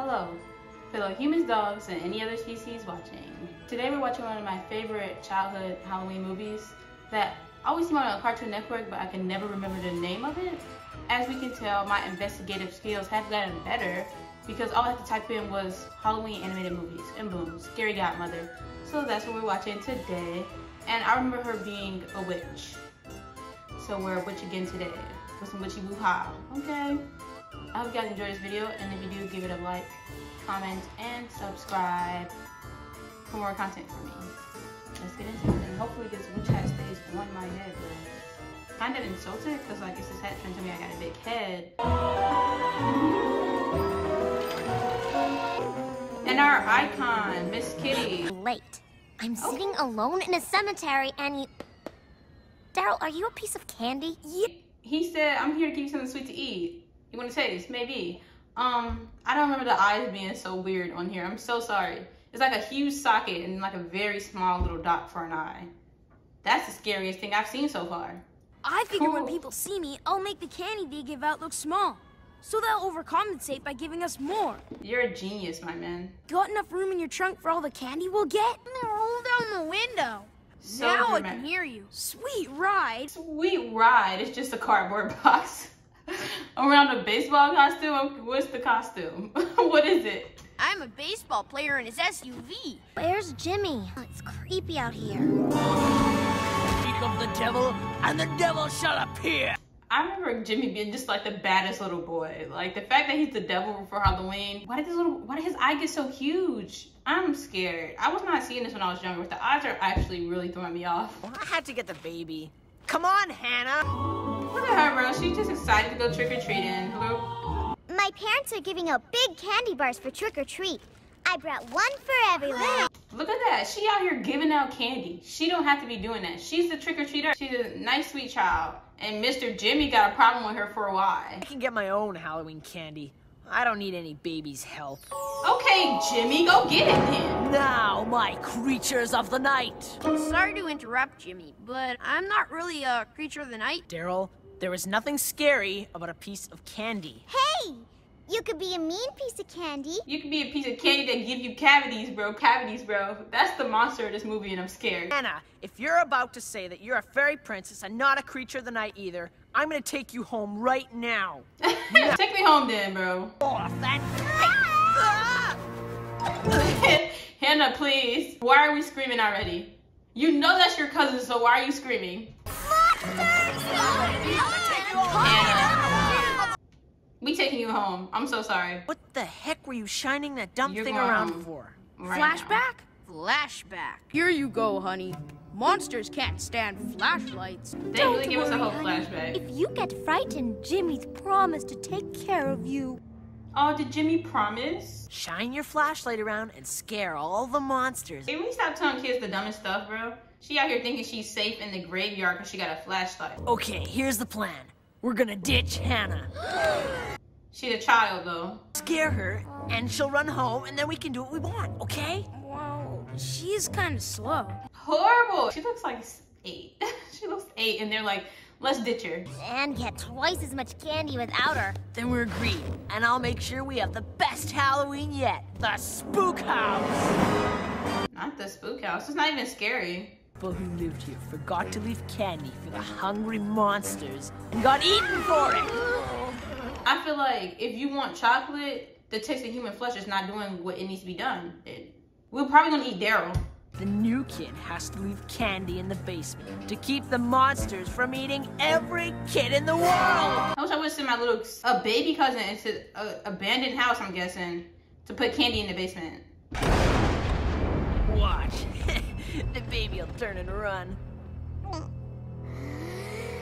Hello, fellow humans, dogs, and any other species watching. Today we're watching one of my favorite childhood Halloween movies that I always see on Cartoon Network, but I can never remember the name of it. As we can tell, my investigative skills have gotten better because all I had to type in was Halloween animated movies, and boom, Scary Godmother. So that's what we're watching today. And I remember her being a witch. So we're a witch again today with some witchy woo-ha, okay? I hope you guys enjoyed this video, and if you do, give it a like, comment, and subscribe for more content from me. Let's get into it, and hopefully this witch hat stays on my head, but kind of insulted, because I guess this hat trying to me I got a big head. And our icon, Miss Kitty. Late. I'm oh. sitting alone in a cemetery and you... Daryl, are you a piece of candy? Yeah. He said, I'm here to give you something sweet to eat. You want to taste? Maybe. Um, I don't remember the eyes being so weird on here. I'm so sorry. It's like a huge socket and like a very small little dot for an eye. That's the scariest thing I've seen so far. I figure Cool. when people see me, I'll make the candy they give out look small. So they'll overcompensate by giving us more. You're a genius, my man. Got enough room in your trunk for all the candy we'll get? Roll down the window. So now I can hear you. Sweet ride. Sweet ride. It's just a cardboard box around a baseball costume. What's the costume? what is it? I'm a baseball player in his SUV. Where's Jimmy? Oh, it's creepy out here. Speak of the devil, and the devil shall appear. I remember Jimmy being just like the baddest little boy. Like the fact that he's the devil for Halloween. Why did this little? Why did his eye get so huge? I'm scared. I was not seeing this when I was younger, but the eyes are actually really throwing me off. Well, I had to get the baby. Come on, Hannah. Look at her, bro. She's just excited to go trick or treating. Hello. My parents are giving out big candy bars for trick or treat. I brought one for everyone. Look at that. She out here giving out candy. She don't have to be doing that. She's the trick or treater. She's a nice, sweet child. And Mr. Jimmy got a problem with her for a while. I can get my own Halloween candy. I don't need any baby's help. Okay, Jimmy, go get it then. Now, my creatures of the night. Sorry to interrupt, Jimmy, but I'm not really a creature of the night. Daryl, there is nothing scary about a piece of candy. Hey, you could be a mean piece of candy. You could be a piece of candy that give you cavities, bro. Cavities, bro. That's the monster of this movie, and I'm scared. Hannah, if you're about to say that you're a fairy princess and not a creature of the night either, I'm gonna take you home right now. Take me home then, bro. Off that. Ah! Hannah, please. Why are we screaming already? You know that's your cousin, so why are you screaming? Hannah. We taking you home. I'm so sorry. What the heck were you shining that dumb You're thing around home. for? Right now. Flashback? Flashback. Here you go, honey. Monsters can't stand flashlights. They really Don't give us a whole honey. flashback. If you get frightened, Jimmy's promised to take care of you. Oh, did Jimmy promise? Shine your flashlight around and scare all the monsters. Can we stop telling kids the dumbest stuff, bro. She out here thinking she's safe in the graveyard because she got a flashlight. Okay, here's the plan. We're gonna ditch Hannah. she's a child, though. Scare her, and she'll run home, and then we can do what we want, okay? Wow, she's kind of slow. Horrible. She looks like eight. she looks eight, and they're like, let's ditch her. And get twice as much candy without her. Then we're agreed, and I'll make sure we have the best Halloween yet the Spook House. Not the spook house. It's not even scary. People who lived here forgot to leave candy for the hungry monsters and got eaten for it. I feel like if you want chocolate, the taste of human flesh is not doing what it needs to be done. It, we're probably gonna eat Daryl. The new kid has to leave candy in the basement to keep the monsters from eating every kid in the world. I wish I would send my little a baby cousin into an abandoned house. I'm guessing to put candy in the basement. Watch. the baby will turn and run.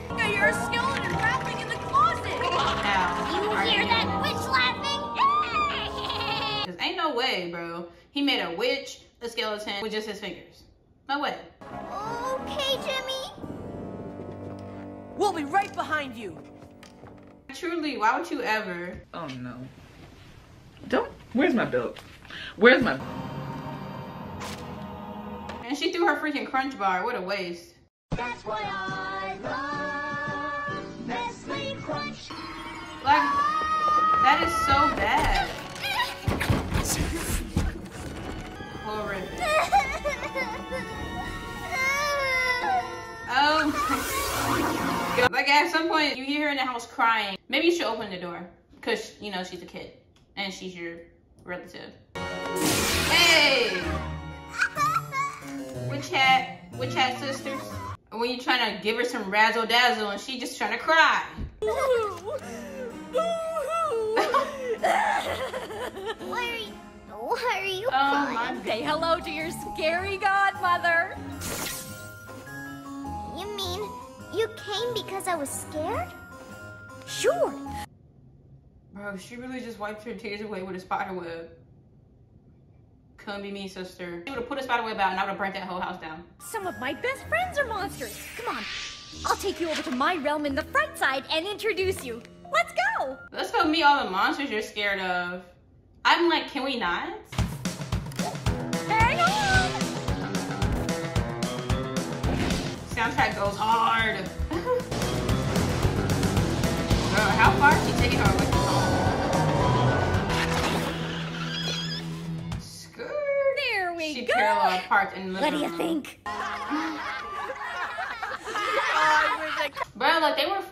I hear a skeleton rapping in the closet. Ow. You Are hear that witch laughing? Cause ain't no way, bro. He made a witch, a skeleton with just his fingers. No way. okay, Jimmy. We'll be right behind you. Truly, why would you ever? Oh no. Don't. Where's my belt? Where's my. She threw her freaking crunch bar. What a waste. That's why I love Nestle Crunch. Like, that is so bad. Horrific. Oh my God. Like at some point you hear her in the house crying. Maybe you should open the door. Cause you know she's a kid and she's your relative. Hey! Witch hat, witch hat sisters. When you trying to give her some razzle dazzle and she just trying to cry. Why are you, why are you Oh crying? my Say hello to your scary godmother. You mean you came because I was scared? Sure. Bro, she really just wiped her tears away with a spider web. Couldn't be me, sister. She would have put a spider web out and I would have burnt that whole house down. Some of my best friends are monsters. Come on. I'll take you over to my realm in the fright side and introduce you. Let's go. Let's go meet all the monsters you're scared of. I'm like, can we not? Hang on. Soundtrack goes hard. Girl, how far is she taking her parallel parked in the What do you room. think? Bro, like they were,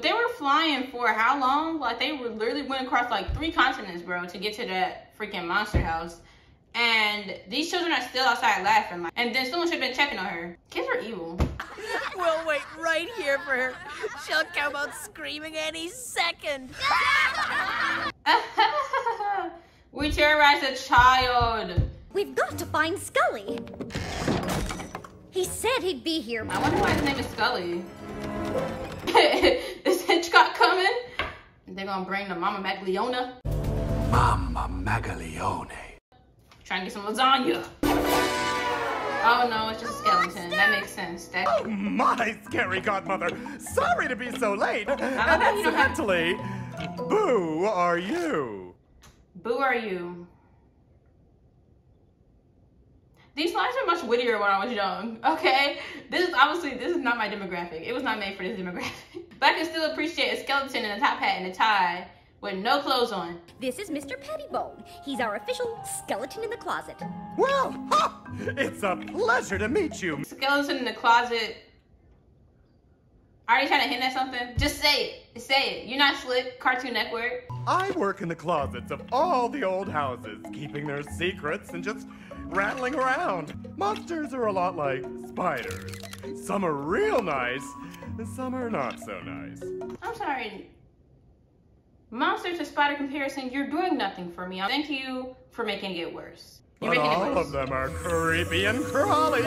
they were flying for how long? Like they were literally went across like three continents, bro, to get to that freaking monster house. And these children are still outside laughing. Like, and then someone should have been checking on her. Kids are evil. We'll wait right here for her. She'll come out screaming any second. we terrorized a child. We've got to find Skully. He said he'd be here. I wonder why his name is Skully. is Hitchcock coming? They're gonna bring the Mama Magliona. Mama Maglione. Trying to get some lasagna. Oh no, it's just a skeleton. That makes sense. That Oh, my scary godmother. Sorry to be so late. And know you don't have- incidentally, Boo, are you? Boo are you? These lines are much wittier when I was young. Okay, this is obviously this is not my demographic. It was not made for this demographic. But I can still appreciate a skeleton in a top hat and a tie with no clothes on. This is Mr. Pettibone. He's our official skeleton in the closet. Well, ha! It's a pleasure to meet you. Skeleton in the closet. Are you trying to hint at something? Just say it. Say it. You're not slick. Cartoon Network. I work in the closets of all the old houses, keeping their secrets and just rattling around. Monsters are a lot like spiders. Some are real nice, and some are not so nice. I'm sorry. Monster to spider comparison, you're doing nothing for me. Thank you for making it worse. You're But making it all worse. of them are creepy and crawly.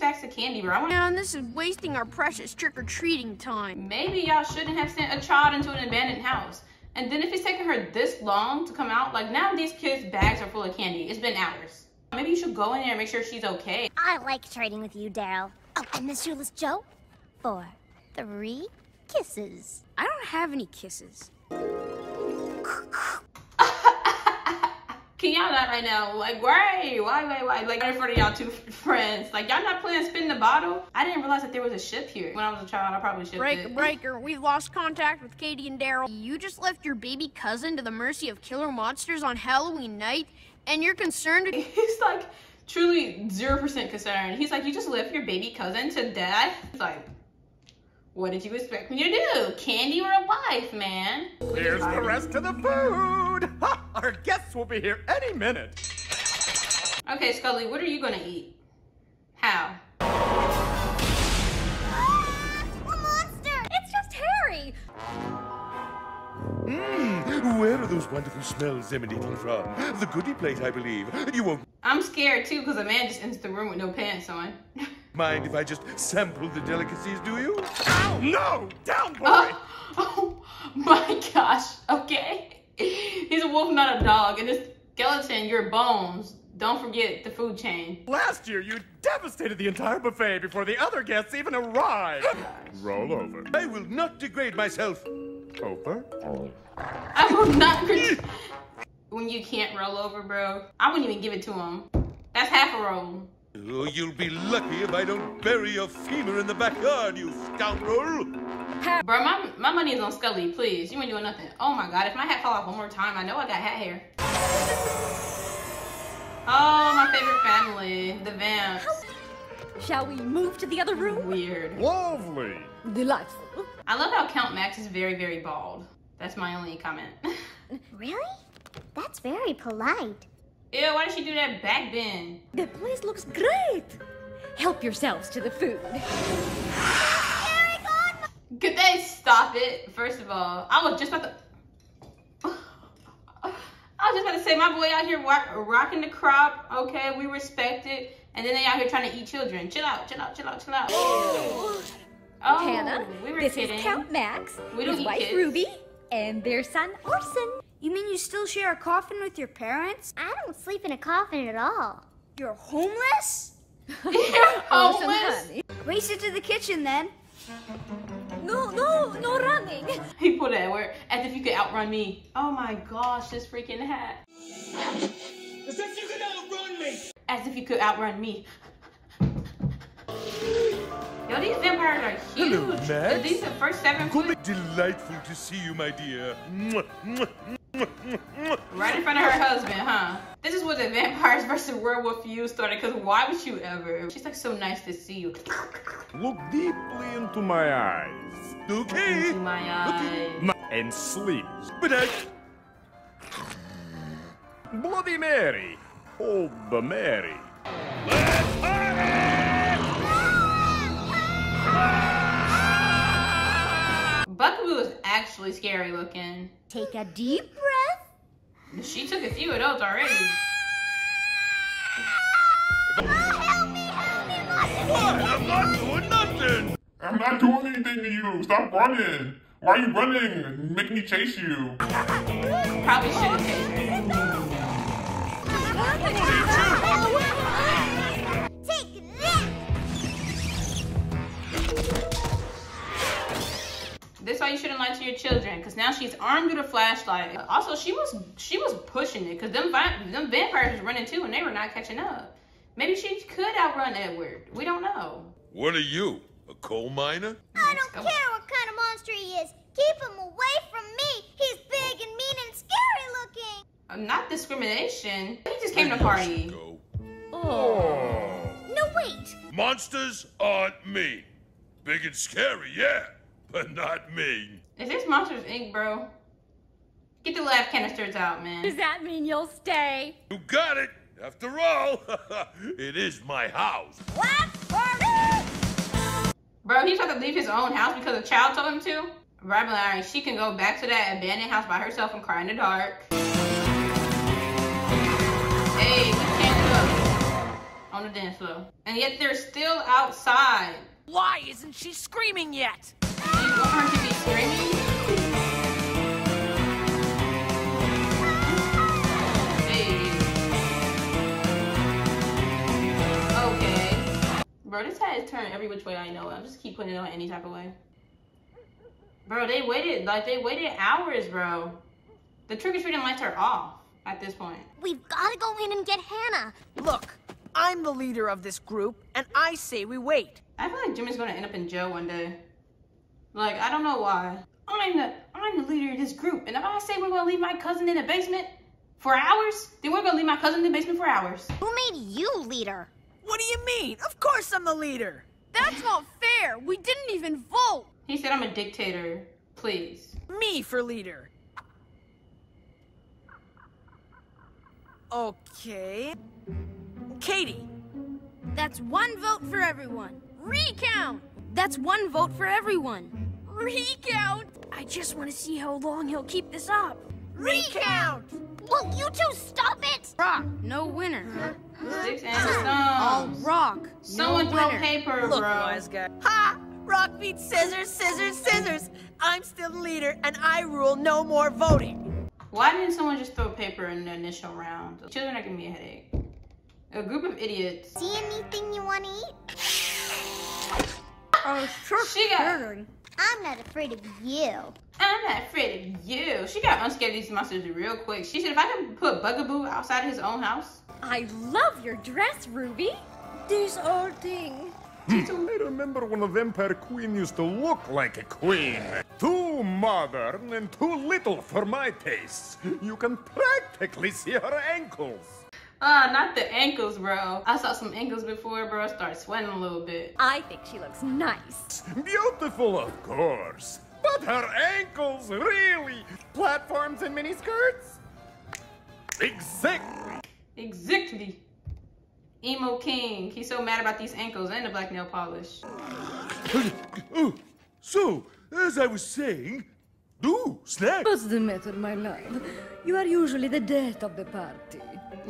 Stacks of candy, bro. I want Man, this is wasting our precious trick-or-treating time. maybe y'all shouldn't have sent a child into an abandoned house. And then if it's taking her this long to come out, like now these kids' bags are full of candy. It's been hours. Maybe you should go in there and make sure she's okay. I like trading with you, Daryl. Oh, and Miss Shoeless Joe for three kisses. I don't have any kisses. Can y'all not right now? Like, why? Why, why, why? Like, in front of y'all two friends. Like, y'all not playing spin the bottle? I didn't realize that there was a ship here. When I was a child, I probably shipped Breaker, it. breaker, we lost contact with Katie and Daryl. You just left your baby cousin to the mercy of killer monsters on Halloween night, and you're concerned. He's like, truly 0% concerned. He's like, you just left your baby cousin to death? He's like, what did you expect me to do? Candy or a wife, man? Here's the rest of the food. Ha! Our guests will be here any minute. Okay, Skully, what are you gonna eat? How? Ah, a monster! It's just Harry. Mmm, where are those wonderful smells emanating from? The goodie plate, I believe. You won't I'm scared too because a man just enters the room with no pants on. mind if I just sample the delicacies, do you? Ow! No! Down, boy! Oh, oh my gosh, okay? He's a wolf, not a dog. And this skeleton, your bones. Don't forget the food chain. Last year, you devastated the entire buffet before the other guests even arrived. Roll over. I will not degrade myself. Over? I will not. crit- when you can't roll over, bro, I wouldn't even give it to him. That's half a roll. Oh, you'll be lucky if I don't bury your femur in the backyard, you scoundrel! Bro, my, my money is on Skully, please. You ain't doing nothing. Oh my god, if my hat fall off one more time, I know I got hat hair. Oh, my favorite family, the Vamps. Shall we move to the other room? Weird. Lovely. Delightful. I love how Count Max is very, very bald. That's my only comment. Really? That's very polite. Ew, why did she do that back bend? The place looks great. Help yourselves to the food. Could they stop it? First of all, I was just about to. I was just about to say, my boy out here rock, rocking the crop. Okay, we respect it, and then they out here trying to eat children. Chill out, chill out, chill out, chill out. Oh, Hannah, we were this kidding. is Count Max, We his wife kids. Ruby, and their son Orson. You mean you still share a coffin with your parents? I don't sleep in a coffin at all. You're homeless? You're homeless. Race it to the kitchen then. No, no, no running. He put that where as if you could outrun me. Oh my gosh, this freaking hat. As if you could outrun me! As if you could outrun me. Yo, these vampires are huge. Hello, Max. Are these the first seven Come foot? Delightful to see you, my dear. Mwah, mwah, mwah, mwah, mwah. Right in front of her husband, huh? This is where the vampires versus werewolf feud started, because why would you ever? She's like so nice to see you. Look deeply into my eyes. Okay. Into my eyes. My- and sleep. But I. Bloody Mary. Hold the Mary. Bugaboo is actually scary looking. Take a deep breath. She took a few of those already. What? I'm not doing nothing! I'm not doing anything to you. Stop running. Why are you running? Make me chase you. Probably should have taken her. This is why you shouldn't lie to your children, because now she's armed with a flashlight. Also, she was she was pushing it, because them vi- them vampires was running too, and they were not catching up. Maybe she could outrun Edward. We don't know. What are you? A coal miner? I don't Go. care what kind of monster he is. Keep him away from me. He's big and mean and scary looking. I'm not discrimination. He just came to party. Go. Oh. No, wait. Monsters aren't mean. Big and scary, yeah, but not mean. Is this Monsters Inc., bro? Get the laugh canisters out, man. Does that mean you'll stay? You got it. After all, it is my house. What? Bro, he's about to leave his own house because a child told him to. Right, but alright, she can go back to that abandoned house by herself and cry in the dark. Hey, we can't look on the dance floor. And yet they're still outside. Why isn't she screaming yet? Do you want her to be screaming? Hey. Okay. Bro, this hat is turned every which way I know. it. I'm just keep putting it on any type of way. Bro, they waited like they waited hours, bro. The trick or treating lights are off at this point. We've got to go in and get Hannah. Look, I'm the leader of this group, and I say we wait. I feel like Jimmy's gonna end up in jail one day. Like I don't know why. I'm the I'm the leader of this group, and if I say we're gonna leave my cousin in the basement for hours, then we're gonna leave my cousin in the basement for hours. Who made you leader? What do you mean? Of course I'm the leader. That's not fair. We didn't even vote. He said I'm a dictator. Please. Me for leader. Okay. Katie, That's one vote for everyone. Recount. That's one vote for everyone. Recount. I just want to see how long he'll keep this up. recount! Will you two stop it? Rock, no winner. Sticks and All rock. Someone no throw winner. paper, Look, bro. wise guy. Ha! Rock beats scissors, scissors, scissors. I'm still the leader, and I rule no more voting. Why didn't someone just throw paper in the initial round? Children are giving me a headache. A group of idiots. See anything you want to eat? Sure. She got- kidding. I'm not afraid of you. I'm not afraid of you. She got unscared of these monsters real quick. She said if I can put Bugaboo outside his own house. I love your dress, Ruby. This old thing. I remember when a vampire queen used to look like a queen. Too modern and too little for my tastes. You can practically see her ankles. Ah, not the ankles, bro. I saw some ankles before, bro. I started sweating a little bit. I think she looks nice. Beautiful, of course. But her ankles, really? Platforms and mini skirts? Exactly. Exactly. Emo King. He's so mad about these ankles and the black nail polish. Oh, so, as I was saying, do snack. What's the matter, my love? You are usually the death of the party.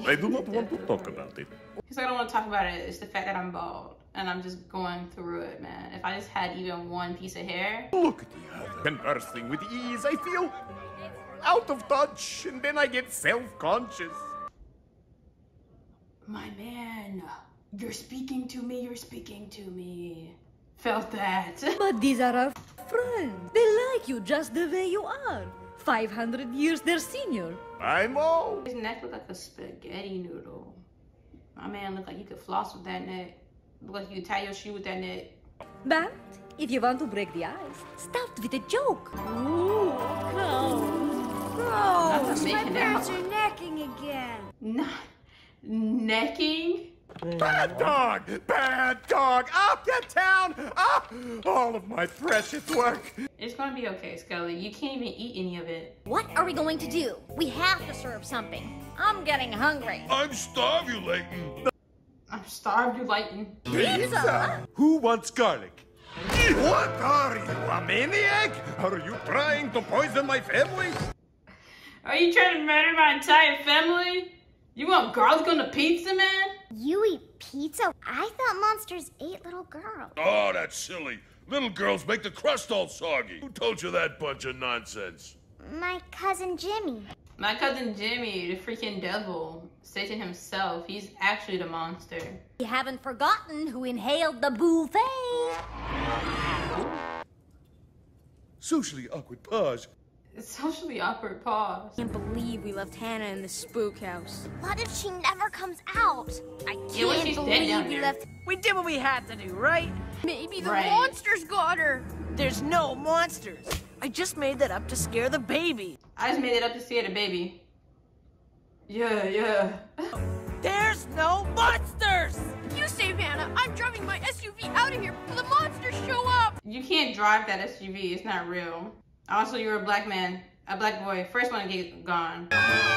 I do not want to talk about it. He's like, I don't want to talk about it. It's the fact that I'm bald. And I'm just going through it, man. If I just had even one piece of hair. Look at the other. Conversing with ease, I feel out of touch, and then I get self-conscious. My man, you're speaking to me, you're speaking to me. Felt that. But these are our friends. They like you just the way you are. 500 years their senior. I'm old. His neck looked like a spaghetti noodle. My man looked like you could floss with that neck. Look like you could tie your shoe with that neck. But if you want to break the ice, start with a joke. Ooh, Not Gross! My parents are necking again. Not necking? Bad dog! Bad dog! Up get town! Ah! All of my precious work! It's gonna be okay, Skully. You can't even eat any of it. What are we going to do? We have to serve something. I'm getting hungry. I'm starvulating. I'm starved, you lighten. Pizza! Who wants garlic? What are you, a maniac? Are you trying to poison my family? Are you trying to murder my entire family? You want garlic on the pizza, man? You eat pizza? I thought monsters ate little girls. Oh, that's silly. Little girls make the crust all soggy. Who told you that bunch of nonsense? My cousin Jimmy. My cousin Jimmy, the freaking devil, Satan himself, he's actually the monster. You haven't forgotten who inhaled the buffet. Socially awkward pause. It's socially awkward pause. I Can't believe we left Hannah in the spook house. What if she never comes out? I can't Yeah, she's dead believe down we there? left. We did what we had to do, right? Maybe the Right. monsters got her. There's no monsters. I just made that up to scare the baby. I just made it up to scare the baby. Yeah, yeah. There's no monsters! You save Hannah. I'm driving my SUV out of here before the monsters show up. You can't drive that SUV, it's not real. Also, you're a black man, a black boy, first one to get gone. I'm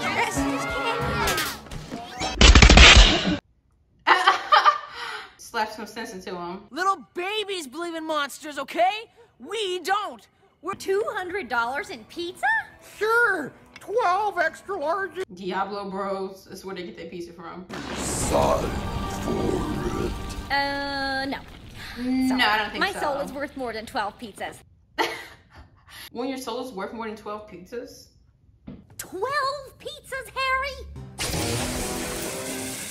dressed as candy. Slap some sense into him. Little babies believe in monsters, okay? We don't. We're $200 in pizza? Sure! 12 extra large. Diablo Bros is where they get their pizza from. Sorry for it. Uh, no. No, I don't think so. My so. soul is worth more than 12 pizzas. When your soul is worth more than 12 pizzas? 12 pizzas, Harry?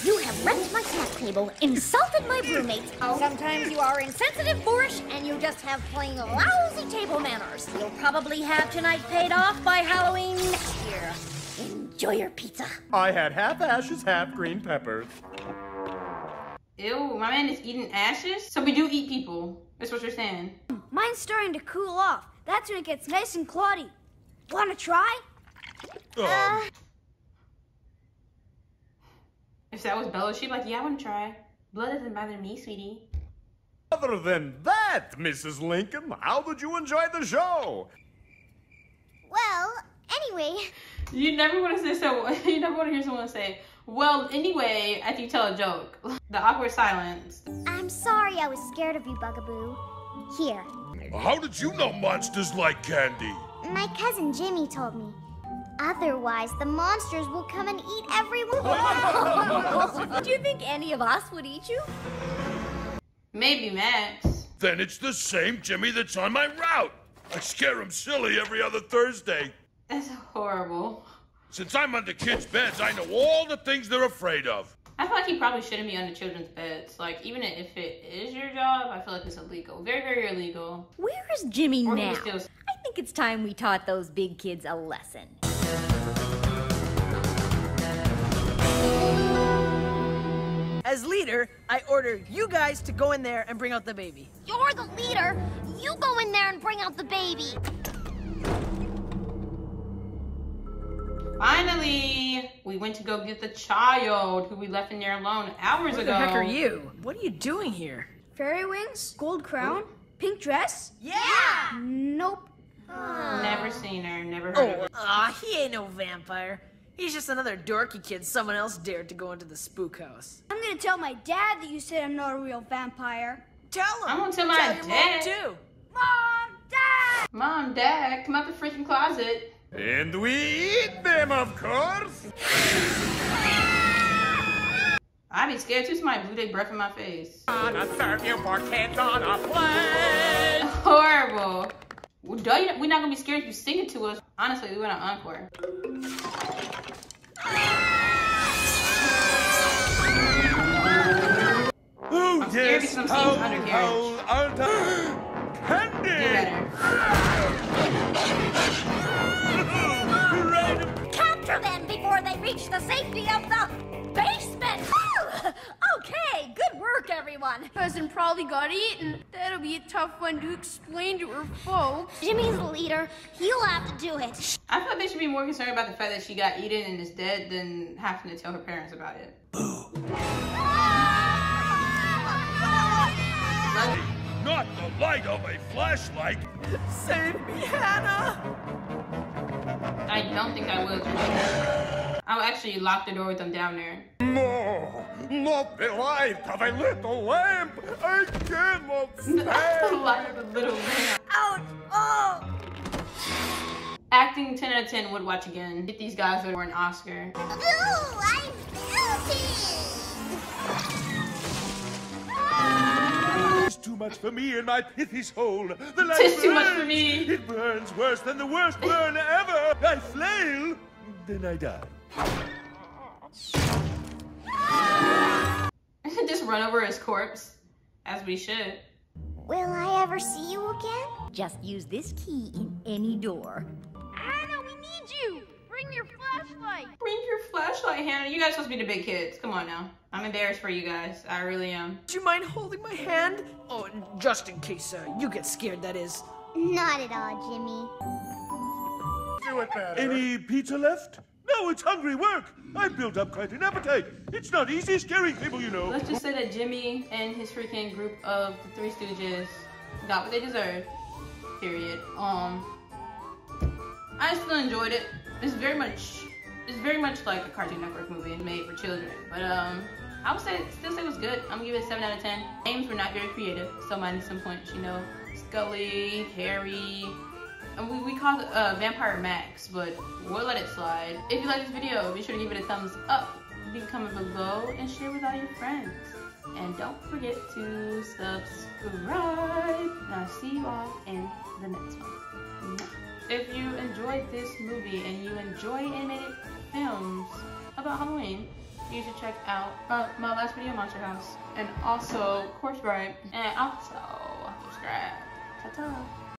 You have wrecked my snack table, insulted my roommates. Sometimes you are insensitive, boorish, and you just have plain lousy table manners. You'll probably have tonight paid off by Halloween next year. Enjoy your pizza. I had half ashes, half green peppers. Ew, my man is eating ashes? So we do eat people. That's what you're saying. Mine's starting to cool off. That's when it gets nice and cloddy. Wanna try? Oh, If that was Bella, she'd be like, yeah, I want to try. Blood doesn't bother me, sweetie. Other than that, Mrs. Lincoln, how did you enjoy the show? Well, anyway, You never want to say so. You never want to hear someone say, "Well, anyway," after you tell a joke. The awkward silence. I'm sorry I was scared of you, Bugaboo. Here, how did you know monsters like candy? my cousin Jimmy told me. Otherwise, the monsters will come and eat everyone. Do you think any of us would eat you? Maybe Max. Then it's the same Jimmy that's on my route. I scare him silly every other Thursday. That's horrible. Since I'm under kids' beds, I know all the things they're afraid of. I feel like he probably shouldn't be under children's beds. Like, even if it is your job, I feel like it's illegal. Very, very illegal. Where is Jimmy Or now? was I think it's time we taught those big kids a lesson. As leader, I order you guys to go in there and bring out the baby. You're the leader. You go in there and bring out the baby. Finally, we went to go get the child who we left in there alone hours Who ago. the heck are you? What are you doing here? Fairy wings, gold crown, pink dress. Yeah. Nope. Never seen her, never heard of Oh, her. ah, he ain't no vampire. He's just another dorky kid someone else dared to go into the spook house. I'm gonna tell my dad that you said I'm not a real vampire. Tell him. I'm gonna tell my Tell your dad. mom too. Mom, Dad! Mom, Dad, come out the freaking closet. And we eat them, of course. I'd be scared too. Somebody blew their breath in my face. Gonna serve you for kids on a plate. Horrible. Well, duh, we're not gonna be scared if you sing it to us. Honestly, we went on encore. Oh, I'm yes. because I'm How, seeing undercarriage. how aren't I? Candy! Get better. Capture them before they reach the safety of the basement! okay, good work, everyone. Cousin probably got eaten. That'll be a tough one to explain to her folks. Jimmy's the leader. He'll have to do it. I thought they should be more concerned about the fact that she got eaten and is dead than having to tell her parents about it. Not the light of a flashlight. Save me, Hannah. I don't think I will. I'll actually lock the door with them down there. No, not the light of a little lamp. I cannot the light of the little lamp. Ouch! Oh! Acting 10 out of 10 would watch again. Get these guys for an Oscar. Ooh, I'm guilty! It's too much for me and my pithy soul. The light Tis too much burns. for me. It burns worse than the worst burn ever. I flail, then I die. Just run over his corpse, as we should. Will I ever see you again? Just use this key in any door. Anna, we need you. Bring your flashlight. Bring your flashlight, Hannah. You guys supposed to be the big kids. Come on now. I'm embarrassed for you guys. I really am. Do you mind holding my hand? Oh, just in case uh, you get scared, that is. Not at all, Jimmy. Do it better. Any pizza left? No, it's hungry work. I built up quite an appetite. It's not easy scaring people, you know. Let's just say that Jimmy and his freaking group of the Three Stooges got what they deserved. Period. Um, I still enjoyed it. It's very much, it's very much like a Cartoon Network movie made for children. But um, I would say still say it was good. I'm gonna give it a seven out of ten. Names were not very creative, so minus some points. You know, Skully, Harry. And we, we call it uh, Vampire Max, but we'll let it slide. If you like this video, be sure to give it a thumbs up. Leave a comment below and share with all your friends. And don't forget to subscribe. And I'll see you all in the next one. If you enjoyed this movie and you enjoy animated films about Halloween, you should check out uh, my last video, Monster House, and also Corpse Bride, and also subscribe. Ta-ta.